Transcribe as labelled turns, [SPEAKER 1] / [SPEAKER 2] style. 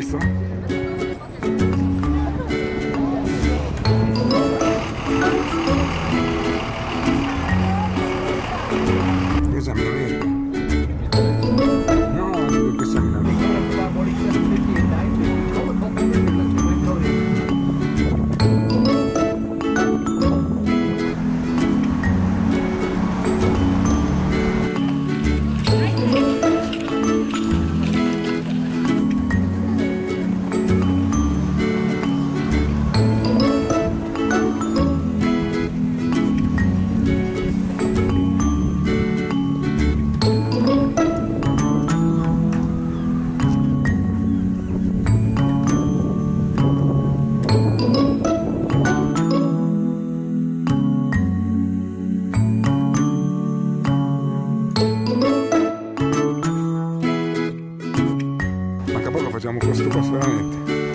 [SPEAKER 1] 있어. 이거 잡는 poco facciamo questo passo veramente.